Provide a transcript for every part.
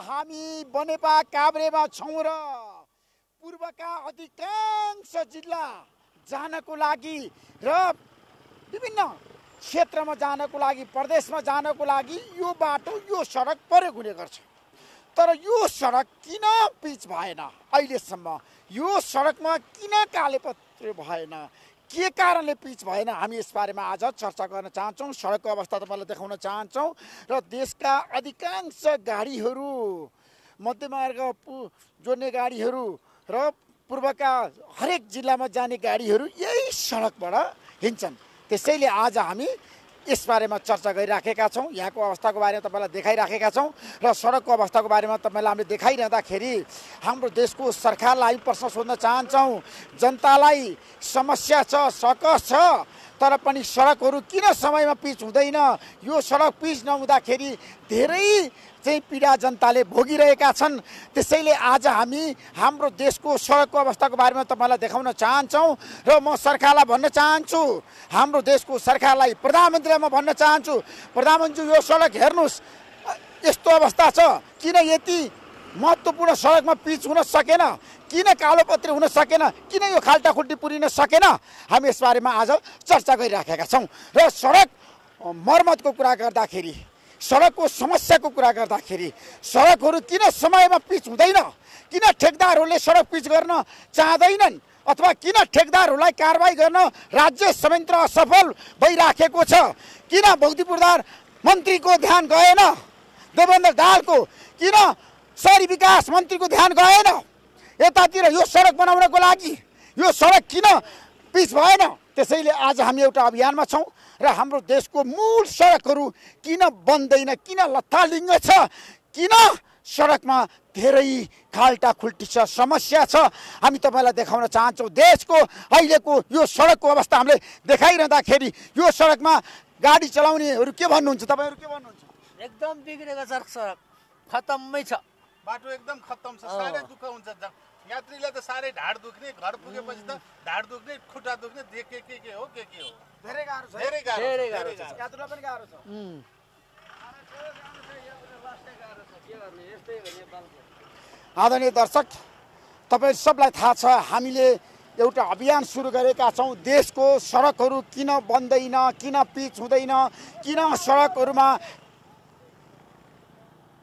हामी बनेपा काभ्रेमा छौँ र पूर्वका अधिकांश जिल्ला जानको लागि र विभिन्न क्षेत्रमा जानको लागि प्रदेशमा जानको लागि यो बाटो यो सडक प्रयोग हुने गर्छ। तर यो सडक किन पिच भएन? अहिलेसम्म यो सडकमा किन कालेपत्र भएन? के कारणले पिच भएन? हामी यसबारेमा आज चर्चा गर्न चाहन्छौँ। सडकको अवस्था तपाईँलाई देखाउन चाहन्छौँ र देशका अधिकांश गाडीहरू मध्यमार्ग जोड्ने गाडीहरू र पूर्वका हरेक जिल्लामा जाने गाडीहरू यही सडकबाट हिँड्छन्। त्यसैले आज हामी यसबारेमा चर्चा गरिराखेका छौँ। यहाँको अवस्थाको बारेमा तपाईँलाई देखाइराखेका छौँ र सडकको अवस्थाको बारेमा तपाईँलाई हामीले देखाइरहँदाखेरि हाम्रो देशको सरकारलाई प्रश्न सोध्न चाहन्छौँ जनतालाई समस्या छ सकस छ तर पनि सडकहरू किन समयमा पिच हुँदैन? यो सडक पिच नहुँदाखेरि धेरै चाहिँ पीडा जनताले भोगिरहेका छन्। त्यसैले आज हामी हाम्रो देशको सडकको अवस्थाको बारेमा तपाईँलाई देखाउन चाहन्छौँ र म सरकारलाई भन्न चाहन्छु। हाम्रो देशको सरकारलाई प्रधानमन्त्रीलाई म भन्न चाहन्छु। प्रधानमन्त्री यो सडक हेर्नुहोस् यस्तो अवस्था छ। किन यति महत्त्वपूर्ण सडकमा पिच हुन सकेन? किन कालोपत्री हुन सकेन? किन यो खाल्टा खुल्टी पुरिन सकेन? हामी यसबारेमा आज चर्चा गरिराखेका छौँ। र सडक मर्मतको कुरा गर्दाखेरि सडकको समस्याको कुरा गर्दाखेरि सडकहरू किन समयमा पिच हुँदैन? किन ठेकदारहरूले सडक पिच गर्न चाहँदैनन्? अथवा किन ठेकदारहरूलाई कारवाही गर्न राज्य संयन्त्र असफल भइराखेको छ? किन भौतिपूर्धार मन्त्रीको ध्यान गएन? देवेन्द्र दाहालको किन सहरी विकास मन्त्रीको ध्यान गएन? यतातिर यो सडक बनाउनको लागि यो सडक किन पिच भएन? त्यसैले आज हामी एउटा अभियानमा छौँ र हाम्रो देशको मूल सडकहरू किन बन्दैन किन लत्थालिङ्ग छ किन सडकमा धेरै खाल्टा खुल्टी छ समस्या छ? हामी तपाईँलाई देखाउन चाहन्छौँ देशको अहिलेको यो सडकको अवस्था हामीले देखाइरहँदाखेरि यो सडकमा गाडी चलाउनेहरू के भन्नुहुन्छ? तपाईँहरू के भन्नुहुन्छ? एकदम बिग्रेको छ सडक। खतमै छ। बाटो एकदम खत्तम छ साह्रै दुःख हुन्छ। यात्रीलाई त साह्रै ढाड दुख्ने घर पुगेपछि त ढाड दुख्ने खुट्टा दुख्ने के के के हो के के हो धेरै गाह्रो छ धेरै गाह्रो छ, धेरै गाह्रो धेरै छ। गाह्रो छ। यात्रुलाई पनि गाह्रो छ उम्, आदरणीय दर्शक तपाईँ सबलाई थाहा छ हामीले एउटा अभियान सुरु गरेका छौँ देशको सडकहरू किन बन्दैन किन पिच हुँदैन किन सडकहरूमा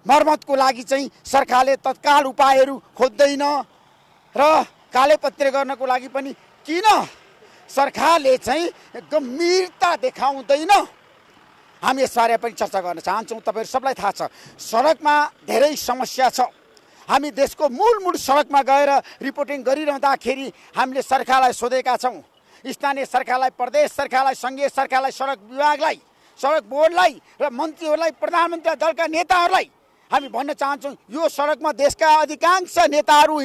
मर्मतको लागि चाहिँ सरकारले तत्काल उपायहरू खोज्दैन र कालेपत्रे गर्नको लागि पनि किन सरकारले चाहिँ गम्भीरता देखाउँदैन। हामी यसबारे पनि चर्चा गर्न चाहन्छौँ। तपाईँहरू सबलाई थाहा छ सडकमा धेरै समस्या छ। हामी देशको मूल मूल सडकमा गएर रिपोर्टिङ गरिरहँदाखेरि हामीले सरकारलाई सोधेका छौँ। स्थानीय सरकारलाई प्रदेश सरकारलाई सङ्घीय सरकारलाई सडक विभागलाई सडक बोर्डलाई र मन्त्रीहरूलाई प्रधानमन्त्री दलका नेताहरूलाई हामी भन्न चाहन्छौँ यो सडकमा देशका अधिकांश नेताहरू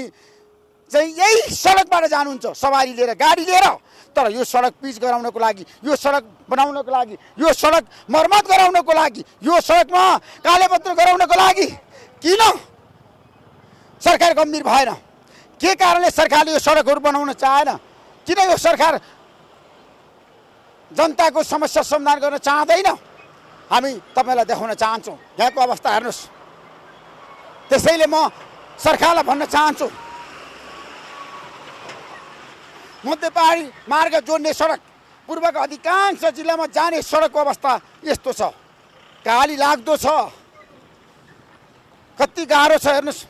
चाहिँ यही सडकबाट जानुहुन्छ। सवारी लिएर गाडी लिएर। तर यो सडक पिच गराउनको लागि यो सडक बनाउनको लागि यो सडक मर्मत गराउनको लागि यो सडकमा कालेपत्र गराउनको लागि किन सरकार गम्भीर भएन? के कारणले सरकारले यो सडकहरू बनाउन चाहेन? किन यो सरकार जनताको समस्या समाधान गर्न चाहँदैन? हामी तपाईँलाई देखाउन चाहन्छौँ। यहाँको अवस्था हेर्नुहोस्। त्यसैले म सरकारलाई भन्न चाहन्छु। मध्य पहाडी मार्ग जोड्ने सडक। पूर्वका अधिकांश जिल्लामा जाने सडकको अवस्था यस्तो छ। काली लाग्दो छ। कति गाह्रो छ हेर्नुहोस्।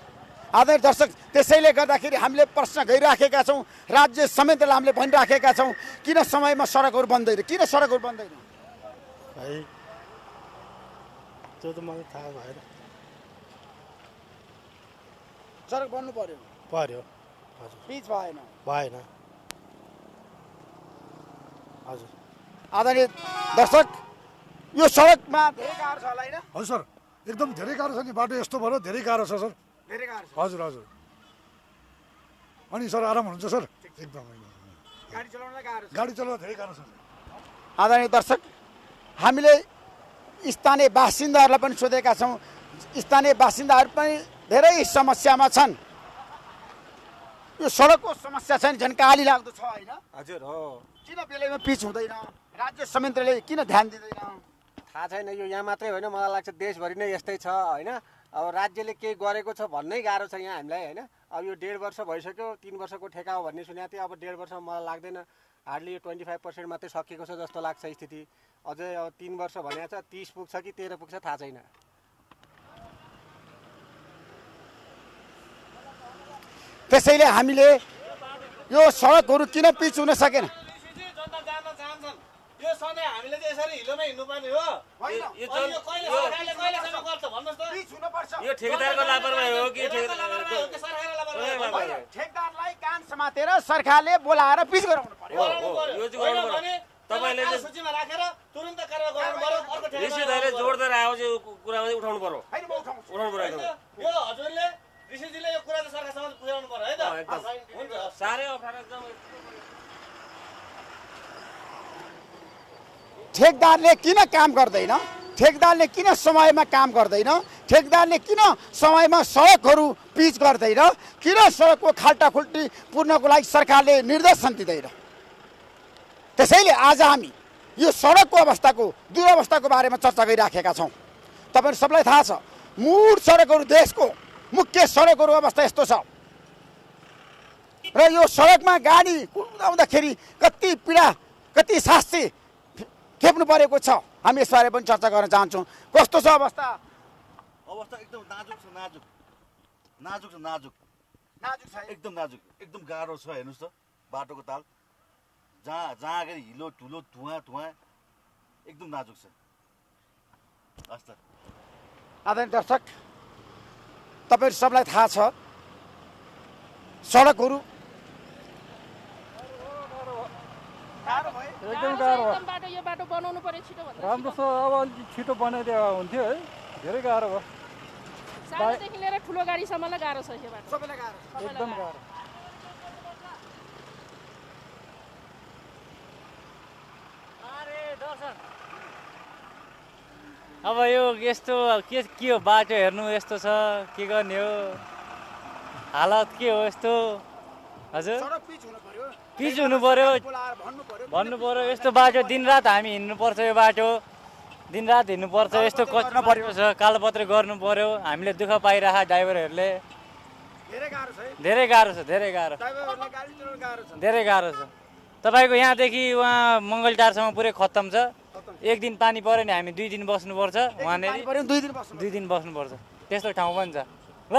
आदरणीय दर्शक त्यसैले गर्दाखेरि हामीले प्रश्न गरिराखेका छौँ। राज्य समेतलाई हामीले भनिराखेका छौँ किन समयमा सडकहरू बन्दैन? किन सडकहरू बन्दैन? है त्यो त मलाई थाहा भएन। सडक बन्नु पर्यो। पर्यो। हजुर। पिच भएन। भएन। हजुर। आदरणीय दर्शक यो सडकमा धेरै गाह्रो छ होला होइन? हजुर सर एकदम धेरै गाह्रो छ नि बाटो यस्तो भयो धेरै गाह्रो छ सर। धेरै गाह्रो छ। हजुर हजुर। अनि सर आराम हुनुहुन्छ सर? एकदम एकदम। गाडी चलाउनलाई गाह्रो छ। गाडी चलाउन धेरै गाह्रो छ आदरणीय दर्शक हामीले स्थानीय बासिन्दाहरूलाई पनि सोधेका छौँ। स्थानीय बासिन्दाहरू पनि धेरै समस्यामा छन्। यो सडकको समस्या छ नि झन् काली लाग्दो छ होइन। हजुर हो। किन बेलैमा पिच हुँदैन? राज्य संयन्त्रले किन ध्यान दिँदैन? थाहा छैन यो यहाँ मात्रै होइन मलाई लाग्छ देशभरि नै यस्तै छ होइन। अब राज्यले केही गरेको छ भन्नै गाह्रो छ यहाँ हामीलाई होइन। अब यो डेढ वर्ष भइसक्यो तिन वर्षको ठेका हो भन्ने सुनेको थिएँ अब डेढ वर्ष मलाई लाग्दैन। हार्डली यो ट्वेन्टी फाइभ पर्सेन्ट मात्रै सकिएको छ जस्तो लाग्छ स्थिति। अझै अब तिन वर्ष भनेको छ तिस पुग्छ कि तेह्र पुग्छ थाहा छैन। त्यसैले हामीले यो सडकहरू किन पिच हुन सकेन? जनता जान्न चाहन्छन्। यो सधैँ हामीले चाहिँ यसरी हिलोमै हिँड्नुपर्ने हो। होइन। यो कहिले सरकारले कहिलेसम्म गर्छ भन्नुहोस् त। पिच हुनुपर्छ। यो ठेकेदारको लापरवाही हो कि ठेकेदारको लापरवाही हो कि सरकारको लापरवाही हो? होइन, ठेकदारलाई कान समातेर सरकारले बोलाएर पिच गराउनु पर्यो। जोड्दै कुरा उठाउनु पर्यो। उठाउनु पर्यो ऋषिजीले यो कुरा चाहिँ सरकारसम्म पुर्याउनु पर्यो है त। हुन्छ। साह्रै अप्ठ्यारो एकदम। ठेकदारले किन काम गर्दैन? ठेकदारले किन समयमा काम गर्दैन? ठेकदारले किन समयमा सडकहरू पिच गर्दैन? किन सडकको खाल्टाखुल्टी पुर्नको लागि सरकारले निर्देशन दिँदैन? त्यसैले आज हामी यो सडकको अवस्थाको दुरवस्थाको बारेमा चर्चा गरिराखेका छौँ। तपाईँहरू सबलाई थाहा छ मुड सडकहरू देशको मुख्य सडकहरू अवस्था यस्तो छ। र यो सडकमा गाडी कुदाउँदाखेरि कति पीडा कति शास्ति खेप्नु परेको छ हामी यसबारे पनि चर्चा गर्न चाहन्छौँ। कस्तो छ अवस्था? अवस्था एकदम नाजुक छ नाजुक। नाजुक छ नाजुक। नाजुक छ एकदम नाजुक। एकदम गाह्रो छ हेर्नुहोस् त बाटोको ताल। जहाँ जहाँ अगाडि हिलो ठुलो धुवा धुवा एकदम नाजुक छ। हस् त। आदरणीय दर्शक तपाईँहरू सबलाई थाहा छ। सडकहरू एकदम गाह्रो भयो। बाटो यो बाटो बनाउनु पर्यो छिटो भन्दा राम्रो छ अब अलिक छिटो बनाइदियो हुन्थ्यो है। धेरै गाह्रो भयो। ठुलो गाडीसम्मलाई गाह्रो छ यो बाटो। सबैलाई गाह्रो। छ। सबैलाई एकदम। गाह्रो। अब यो यस्तो के के हो बाटो हेर्नु यस्तो छ? के गर्ने हो? हालत के हो यस्तो? हजुर? पिच हुनु पर्यो। भन्नु पर्यो। यस्तो बाटो दिनरात हामी हिँड्नुपर्छ यो बाटो। दिनरात हिँड्नुपर्छ यस्तो कच्न परेको छ कालोपत्र गर्नु पर्यो। हामीले दुःख पाइरह ड्राइभरहरूले। धेरै गाह्रो छ धेरै गाह्रो धेरै गाह्रो छ। तपाईँको यहाँदेखि उहाँ मङ्गलटारसम्म पुरै खत्तम छ। एक दिन पानी पऱ्यो भने हामी दुई दिन बस्नुपर्छ उहाँनिर पानी पऱ्यो भने दुई दिन बस्नु दुई दिन बस्नुपर्छ। त्यस्तो ठाउँ पनि छ। ल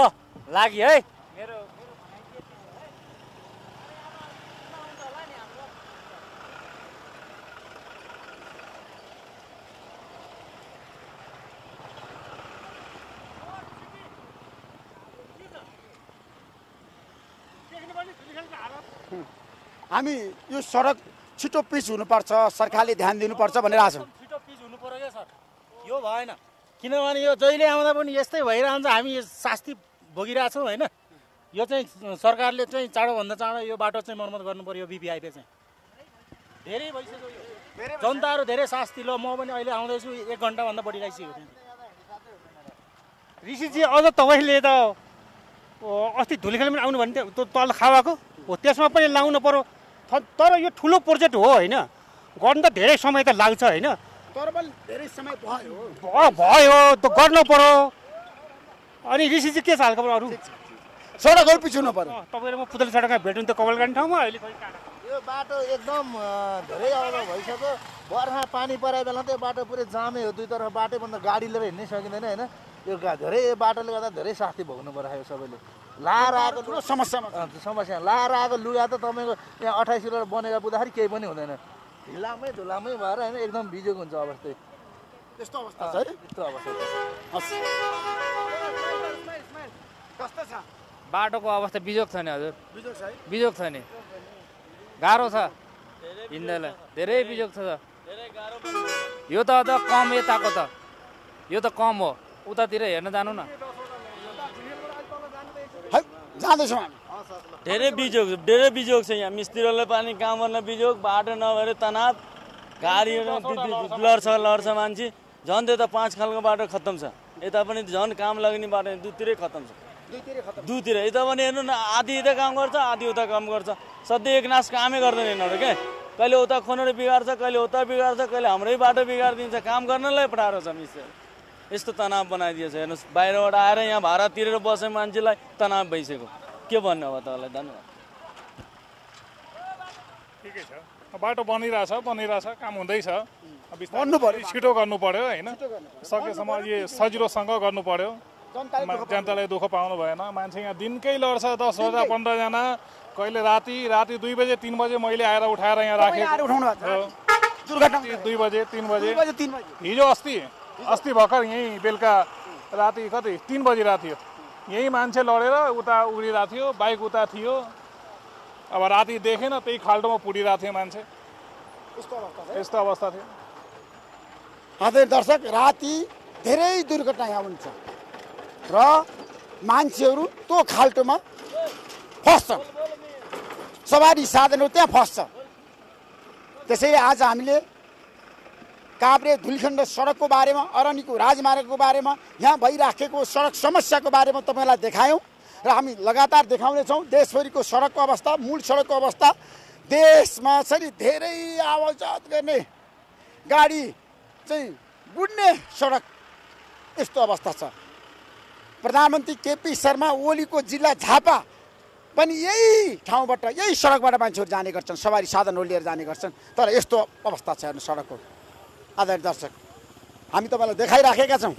लागि है। मेरो हामी यो सडक छिटो पिच हुनुपर्छ सरकारले ध्यान दिनुपर्छ भनेर आएको छौँ। छिटो पिच हुनु पर्यो क्या सर। यो भएन। किनभने यो जहिले आउँदा पनि यस्तै भइरहन्छ हामी शास्ति भोगिरहेछौँ होइन। यो चाहिँ सरकारले चाहिँ चाँडोभन्दा चाँडो यो बाटो चाहिँ मर्मत गर्नु पर्यो बिपिआइपी चाहिँ। धेरै भइसक्यो यो। जनताहरू धेरै शास्ति ल म पनि अहिले आउँदैछु एक घन्टाभन्दा बढी लागिसक्यो त्यहाँ ऋषिजी अझ तपाईँले त अस्ति धुलीखेल पनि आउनु भने त्यो तल खावाको? हो त्यसमा पनि लाउनु पर्यो। थ- तर यो ठुलो प्रोजेक्ट हो होइन। गर्नु त धेरै समय त लाग्छ होइन। तर पनि धेरै समय भयो। भयो त गर्नु पर्यो। अनि ऋषिजी के छ हालखबर अरू? सडकहरू पिच हुनु पर्यो। तपाईँले म पुतली सडकमा भेट्नु त कमलगानी ठाउँमा अहिले यो बाटो एकदम धेरै अवस्था भइसक्यो। बर्खा पानी परे बेला त यो बाटो पुरै जामै हो। दुईतर्फ बाटै भन्दा गाडी लिएर हिँड्नै सकिँदैन होइन। यो धेरै बाटोले गर्दा धेरै शास्ति भोग्नु परिरहेको सबैले। लाएर आएको ठुलो समस्यामा समस्या। लाएर आएको लुगा त तपाईँको यहाँ अठाइस किलो बनेर पुग्दाखेरि केही पनि हुँदैन। ढिलामै धुलामै भएर होइन एकदम बिजोग हुन्छ अवस्था। त्यस्तो अवस्था। छ है त्यस्तो अवस्था। कस्तो छ? बाटोको अवस्था बिजोग छ नि हजुर। बिजोग छ है? बिजोग छ नि। गाह्रो छ। हिँड्दैलाई धेरै बिजोग छ त। यो त अझ कम यताको त। यो त कम हो। उतातिर हेर्न जानु न। है जाँदैछौँ हामी। धेरै बिजोग धेरै बिजोग छ यहाँ। मिस्त्रीहरूलाई पनि काम गर्न बिजोग बाटो नभएर तनाव गाडीहरू लड्छ। लड्छ मान्छे। झन् त्यो त पाँच खालको बाटो खत्तम छ। यता पनि झन् काम लाग्ने बाटो दुईतिरै खत्तम छ। दुईतिर यता पनि हेर्नु न आधी यता काम गर्छ आधी उता काम गर्छ। सधैँ एक नास कामै गर्दैन यिनीहरू के? कहिले उता खनेर बिगार्छ कहिले उता बिगार्छ कहिले हाम्रै बाटो बिगारिदिन्छ। काम गर्नलाई पठाएर छ मिस्त्री यस्तो तनाव बनाइदिएछ हेर्नुहोस् बाहिरबाट आएर यहाँ भाडा तिरेर बसे मान्छेलाई तनाव भइसक्यो। के भन्नु अब तपाईँलाई? धन्यवाद। ठिकै छ। बाटो बनिरहेछ बनिरहेछ काम हुँदैछ। गर्नु पर्यो। छिटो गर्नु पर्यो। होइन सकेसम्म यो सजिलोसँग गर्नु पर्यो। जनताले मा- दुःख पाउनु भएन। मान्छे यहाँ दिनकै लड्छ दसजना पन्ध्रजना। कहिले राति राति दुई बजे तिन बजे मैले आएर उठाएर यहाँ राखेँ दुई बजे तिन बजे। हिजो अस्ति अस्ति भर्खर यहीँ बेलुका राति कति? तिन बजिरहेको थियो यहीँ मान्छे लडेर उता उडिरहेको थियो बाइक उता थियो। अब राति देखेन त्यही खाल्टोमा पुडिरहेको थियो मान्छे। यस्तो अवस्था थियो। आदरणीय दर्शक राति धेरै दुर्घटना यहाँ हुन्छ। र मान्छेहरू त्यो खाल्टोमा फस्छ। सवारी साधनहरू त्यहाँ फस्छ। त्यसैले आज हामीले काभ्रे धुलीखण्ड सडकको बारेमा अरनीको राजमार्गको बारेमा यहाँ भइराखेको सडक समस्याको बारेमा तपाईँलाई देखायौँ र हामी लगातार देखाउनेछौँ। देशभरिको सडकको अवस्था मूल सडकको अवस्था देशमा चाहिँ धेरै आवाजात गर्ने गाडी चाहिँ गुड्ने सडक यस्तो अवस्था छ। प्रधानमन्त्री केपी शर्मा ओलीको जिल्ला झापा पनि यही ठाउँबाट यही सडकबाट मान्छेहरू जाने गर्छन् सवारी साधनहरू लिएर जाने गर्छन्। तर यस्तो अवस्था छ हेर्नु सडकको। आधारित दर्शक। हामी तपाईँलाई देखाइराखेका छौँ।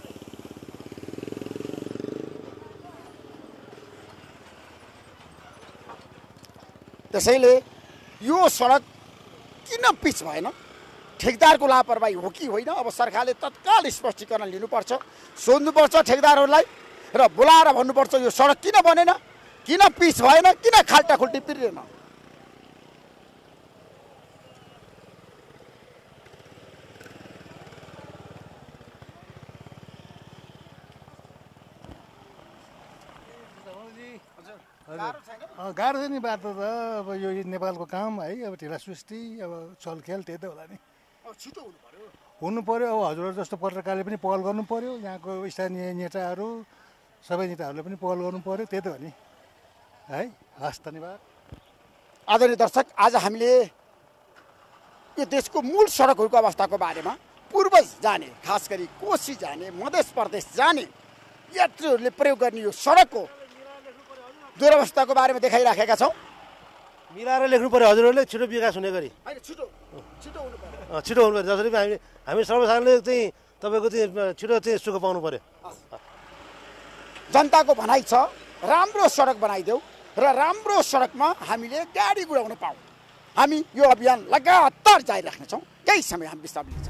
त्यसैले यो सडक किन पिच भएन? ठेकदारको लापरवाही हो कि होइन? अब सरकारले तत्काल स्पष्टीकरण लिनुपर्छ सोध्नुपर्छ ठेकदारहरूलाई र बोलाएर भन्नुपर्छ यो सडक किन बनेन? किन पिच भएन? किन खाल्टा खुल्टी पिरिएन? गाह्रो छ नि बाटो त। अब यो नेपालको काम है अब ढिला सुस्ती अब चलखेल त्यही त होला नि। छिटो हुनु पर्यो। हुनु पर्यो अब हजुरहरू जस्तो पत्रकारले पनि पहल गर्नु पर्यो। यहाँको स्थानीय नेताहरू सबै नेताहरूले पनि पहल गर्नु पर्यो त्यही त हो नि। है हस् धन्यवाद। आदरणीय दर्शक आज हामीले यो देशको मूल सडकहरूको अवस्थाको बारेमा पूर्व जाने खास गरी कोशी जाने मध्य प्रदेश जाने यात्रीहरूले प्रयोग गर्ने यो सडकको दुरवस्थाको बारेमा देखाइराखेका छौँ। मिलाएर लेख्नु पऱ्यो हजुरहरूले छिटो विकास हुने गरी। छिटो छिटो हुनु पर्यो। अँ, छिटो हुनु पऱ्यो जसरी हामी हामी सर्वसाधारणले चाहिँ तपाईँको चाहिँ छिटो चाहिँ सुख पाउनु पऱ्यो जनताको भनाइ छ राम्रो सडक बनाइदेऊ र राम्रो सडकमा हामीले गाडी गुडाउन पाऊँ। हामी यो अभियान लगातार जारी राख्नेछौँ। केही समय हामी लिन्छौँ।